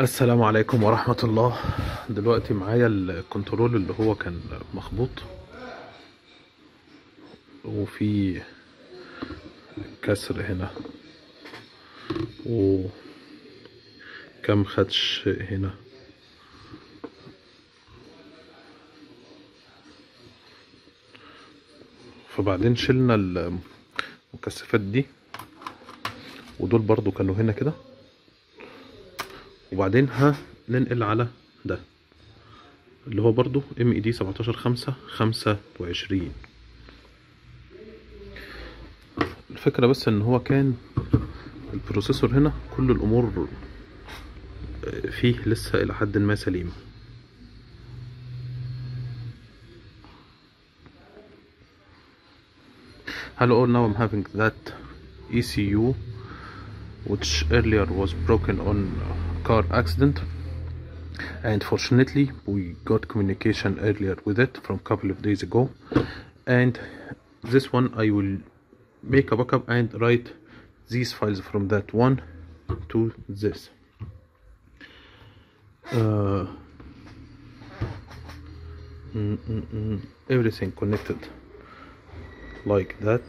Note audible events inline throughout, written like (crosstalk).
السلام عليكم ورحمة الله. دلوقتي معايا الكنترول اللي هو كان مخبوط. وفي كسر هنا. وكم خدش هنا. فبعدين شلنا المكثفات دي. ودول برضو كانوا هنا كده. وبعدين هننقل على ده اللي هو برضو ام اي دي سبعتاشر خمسة خمسة وعشرين. الفكرة بس إن هو كان البروسيسور هنا كل الأمور فيه لسه إلى حد ما سليمة. Hello all now I'm having that ECU which earlier was broken on car accident. And fortunately we got communication earlier with it from a couple of days ago. And this one I will make a backup and write these files from that one to this. Uh, mm, mm, mm, everything connected like that.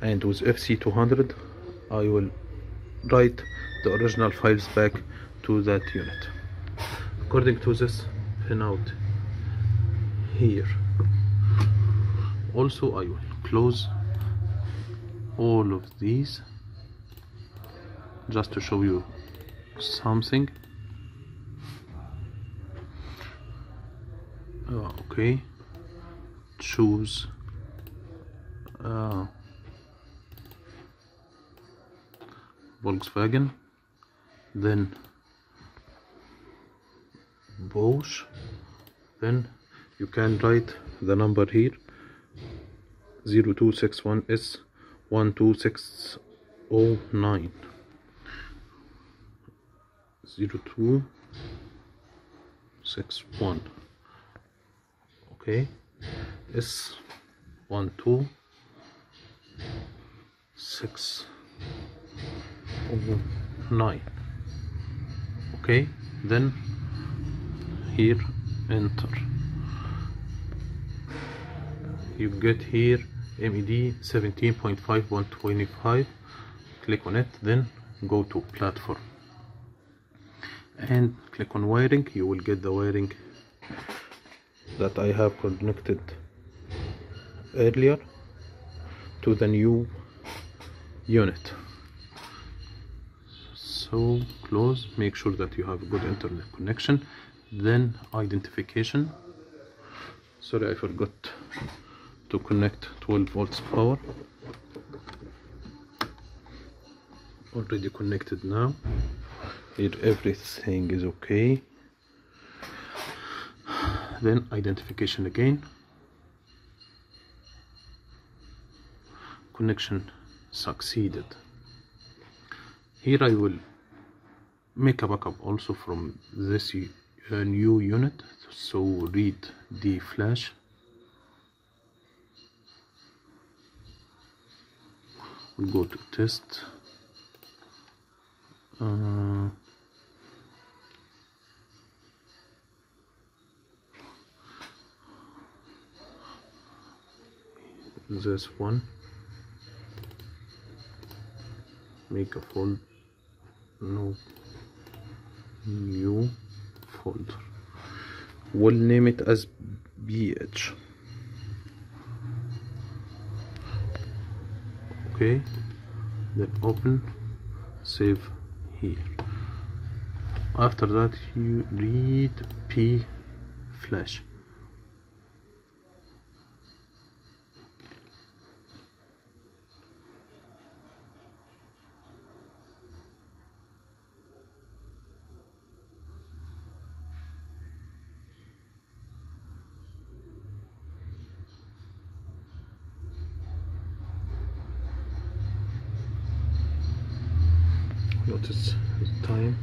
And with FC200 I will write the original files back to that unit. According to this pinout here also I will close all of these just to show you something. Okay choose uh, Volkswagen then Bosch then you can write the number here 0261S 12609 0261 okay. S 126 9 okay then here enter. You get here MED 17.5125 click on it then go to platform. And click on wiring you will get the wiring that I have connected earlier to the new unit so close make sure that you have a good internet connection then identification. Sorry I forgot to connect 12 volts power. Already connected now. Here everything is okay. Then identification again. Connection succeeded. Here I will make a backup also from this uh, new unit. So read the flash. We'll go to test. Uh, this one. Make a fold. No new folder. We'll name it as bh okay. Then open. Save here. After that you read p flash It's the time?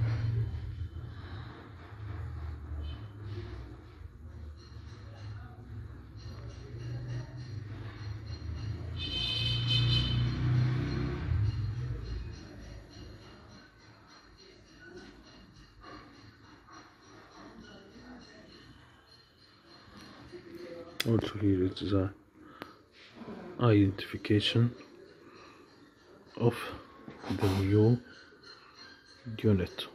Also here it is a identification of the mule unit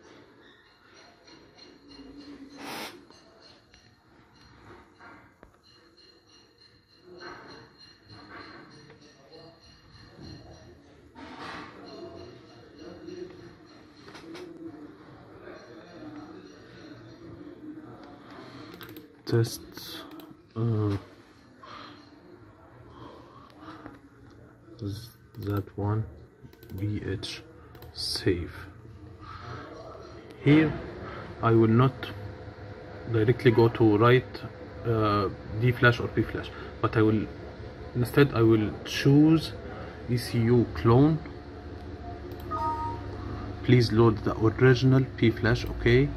test uh, that one vh save here I will not directly go to write uh, D flash or P flash but I will instead I will choose ECU clone. Please load the original P flash okay?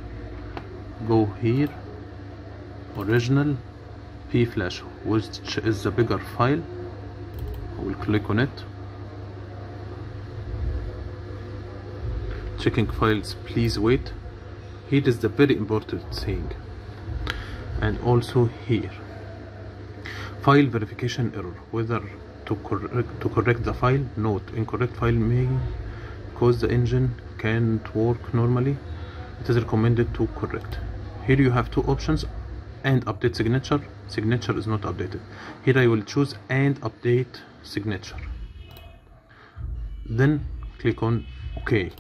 Go here original P flash which is the bigger file. I will click on it checking files please wait. Here is the very important thing. And also here. File verification error. Whether to correct to correct the file note incorrect file may cause the engine can't work normally. It is recommended to correct. Here you have two options. And update signature. Signature is not updated. Here I will choose and update signature. Then click on OK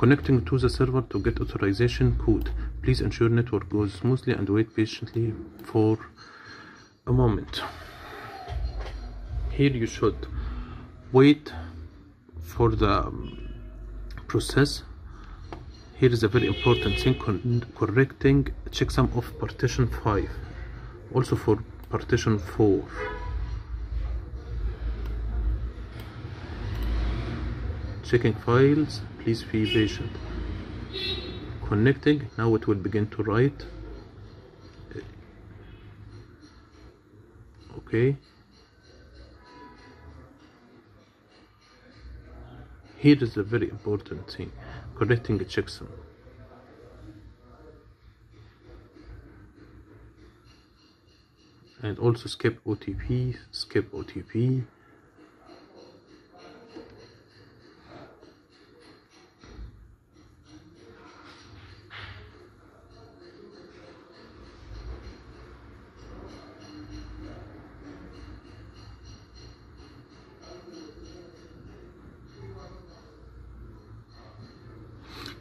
connecting to the server to get authorization code. Please ensure network goes smoothly and wait patiently for a moment. Here you should wait for the um, process. Here is a very important thing correcting checksum of partition 5 also for partition 4 checking files please be patient. Connecting now it will begin to write. Okay. Here is a very important thing. Correcting a checksum. And also skip OTP skip OTP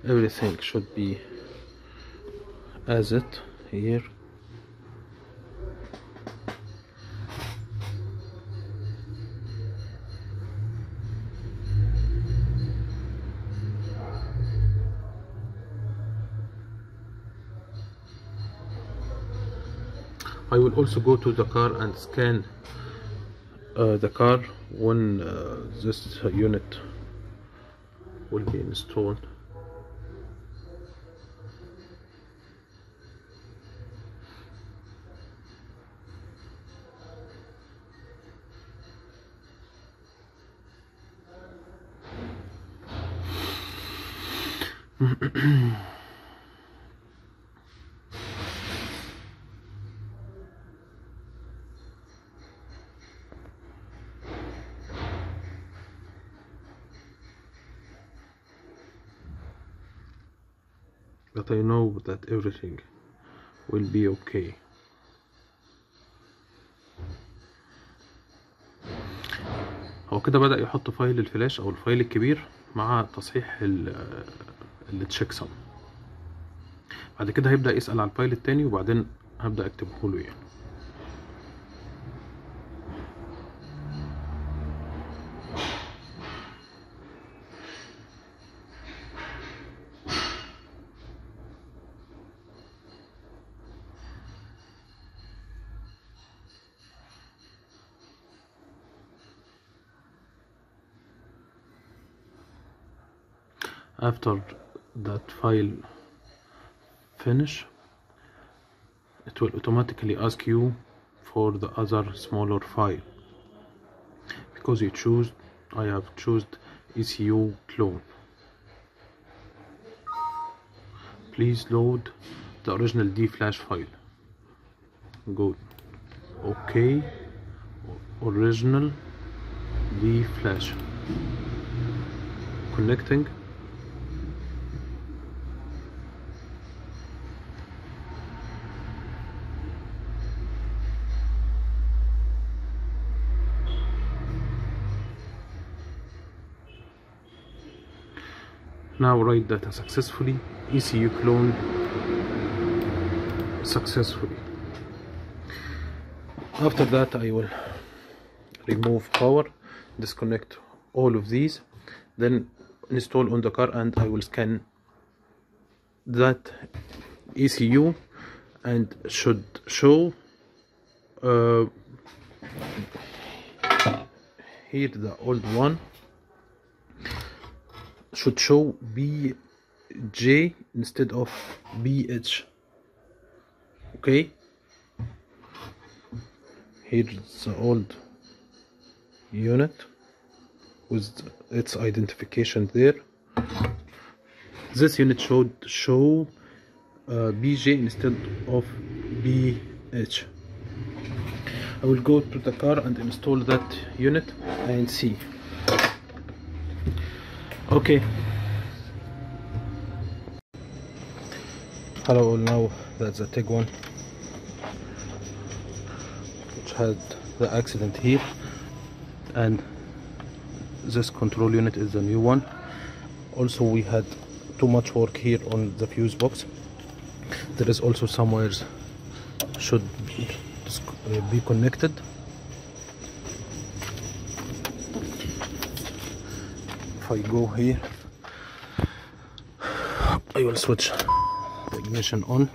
everything should be as it here. I will also go to the car and scan uh, the car when uh, this unit will be installed (coughs) but I know that everything will be okay. هو كده بدأ يحط فايل الفلاش أو الفايل الكبير مع تصحيح التشيك سم بعد كده هيبدأ يسأل على الفايل التاني وبعدين هبدأ أكتبه له يعني. After that file finish it will automatically ask you for the other smaller file. Because you choose I have chosen ECU clone. Please load the original D flash file. Good. Okay original D flash connecting now write data successfully. ECU clone successfully. After that I will remove power disconnect all of these then install on the car and I will scan that ECU and should show uh, here the old one should show BJ instead of BH okay? Here's the old unit with its identification there. This unit should show uh, BJ instead of BH I will go to the car and install that unit and see okay. Hello now that's a Tiguan which had the accident here and this control unit is the new one. Also we had too much work here on the fuse box. There is also somewhere should be connected if I go here I will switch the ignition on.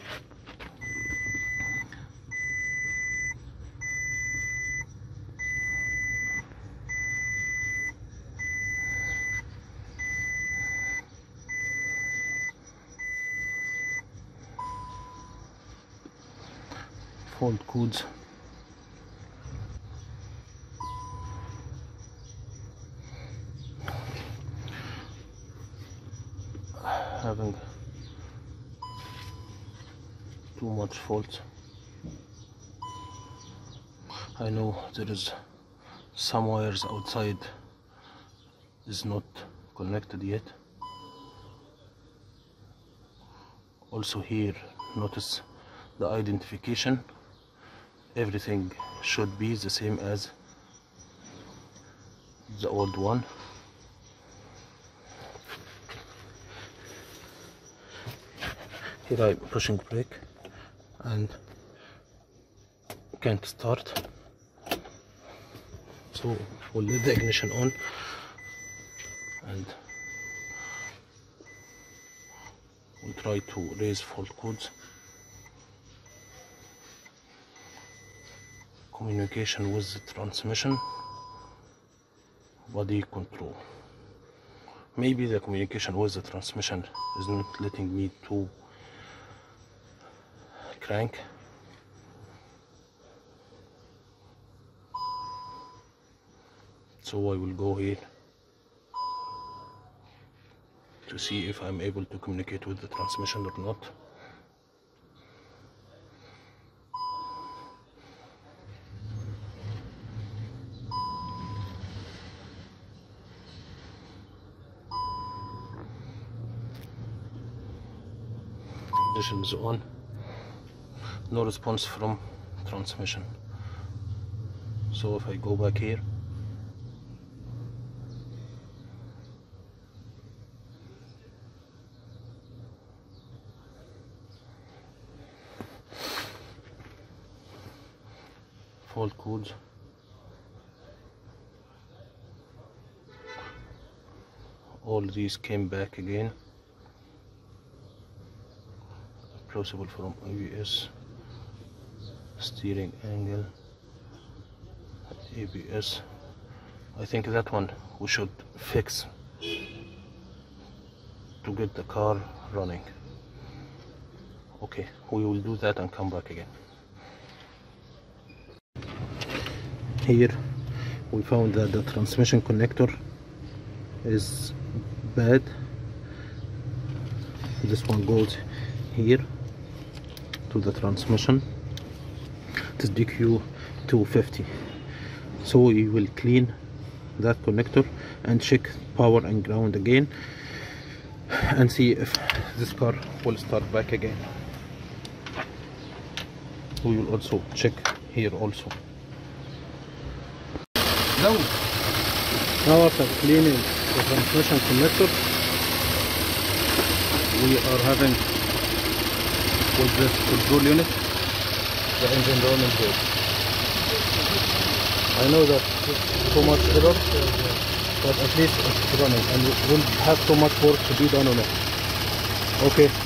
Fault codes having faults I know there is some wires outside is not connected yet. Also here notice the identification. Everything should be the same as the old one. Here I'm pushing brake and can't start. So we'll leave the ignition on. And we'll try to raise fault codes. Communication with the transmission. Body control. Maybe the communication with the transmission is not letting me to crank. So I will go here to see if I'm able to communicate with the transmission or not. Ignition is on no response from transmission. So if I go back here fault codes. All these came back again. Approachable from ABS steering angle ABS I think that one we should fix to get the car running. Okay we will do that and come back again. Here we found that the transmission connector is bad. This one goes here to the transmission XDQ 250 so we will clean that connector and check power and ground again and see if this car will start back again. We will also check here also. Now now after cleaning the transmission connector we are having with this control unit the engine running good. I know that too much error but at least it's running and we won't have too much work to be done on it. Okay